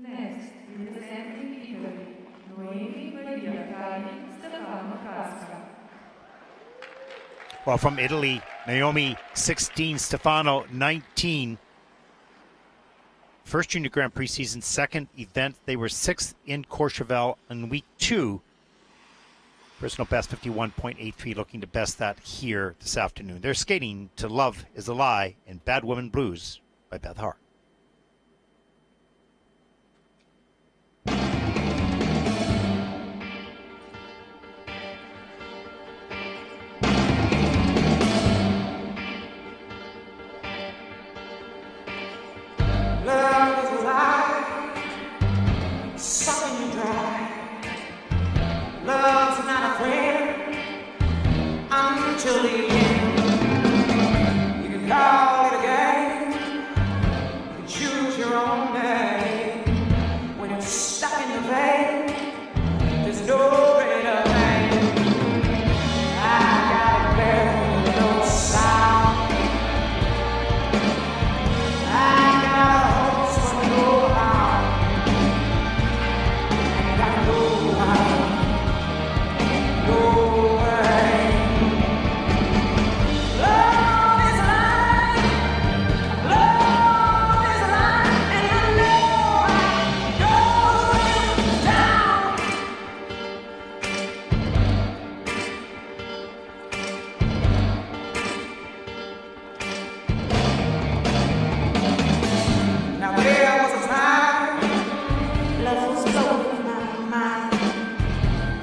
Next, representing Italy, Noemi Maria Stefano Frasca. Well, from Italy, Naomi 16, Stefano 19. First Junior Grand Prix season, second event. They were sixth in Courchevel in week two. Personal best 51.83, looking to best that here this afternoon. They're skating to Love is a Lie and Bad Woman Blues by Beth Hart. Love's not a friend until the end. You can call it a game, you can choose your own name.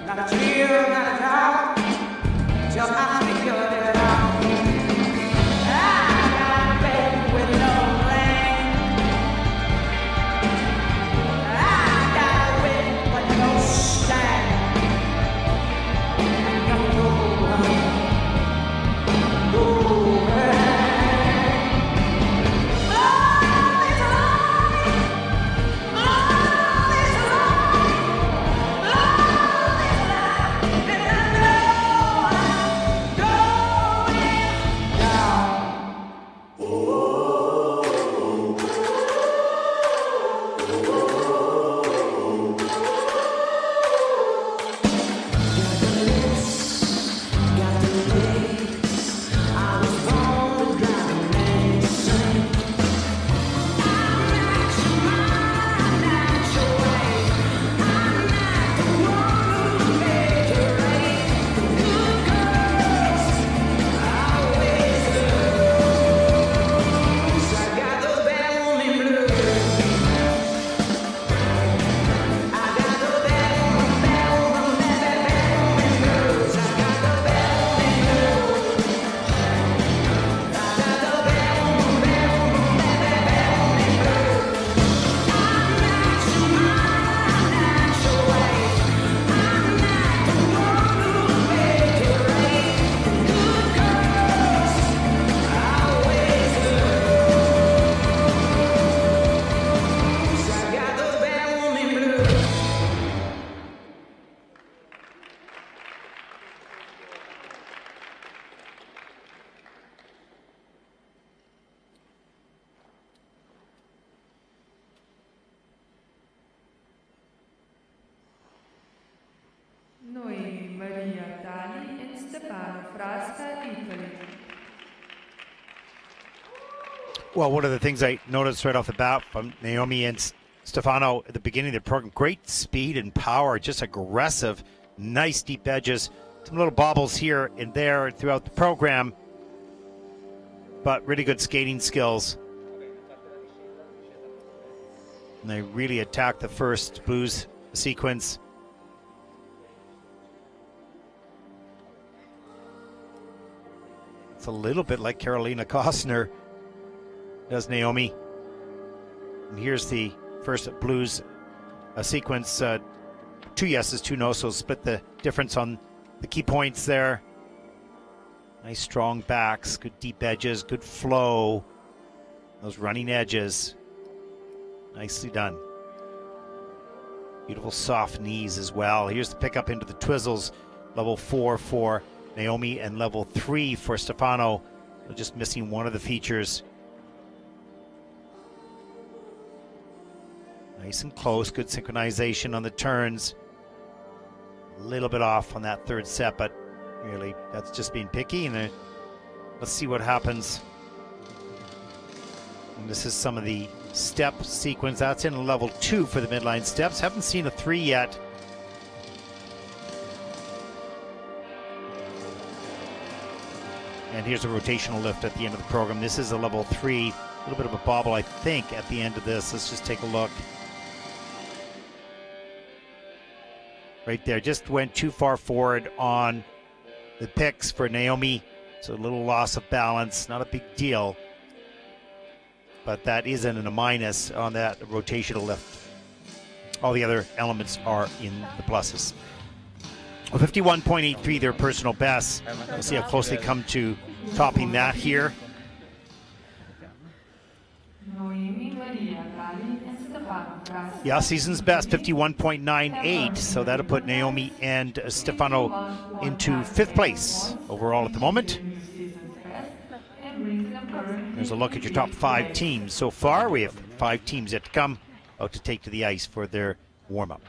Not a tear, not a doubt, till I figured Well, one of the things I noticed right off the bat from Naomi and Stefano at the beginning of the program, great speed and power, just aggressive, nice deep edges, some little bobbles here and there throughout the program, but really good skating skills. And they really attacked the first blues sequence. It's a little bit like Carolina Kostner does Naomi. And here's the first blues uh, sequence. Uh, two yeses, two no, so split the difference on the key points there. Nice strong backs, good deep edges, good flow. Those running edges. Nicely done. Beautiful soft knees as well. Here's the pickup into the twizzles. Level four for Naomi and level three for Stefano. Just missing one of the features. Nice and close, good synchronization on the turns. A little bit off on that third set, but really that's just being picky. And uh, let's see what happens. And this is some of the step sequence. That's in level two for the midline steps. Haven't seen a three yet. And here's a rotational lift at the end of the program. This is a level three. A little bit of a bobble, I think, at the end of this. Let's just take a look. Right there, just went too far forward on the picks for Naomi. So a little loss of balance, not a big deal. But that isn't in a minus on that rotational lift. All the other elements are in the pluses. Well, 51.83, their personal best. We'll see how close they come to topping that here. Yeah, season's best, 51.98. So that'll put Naomi and Stefano into fifth place overall at the moment. There's a look at your top five teams so far. We have five teams to come out to take to the ice for their warm up.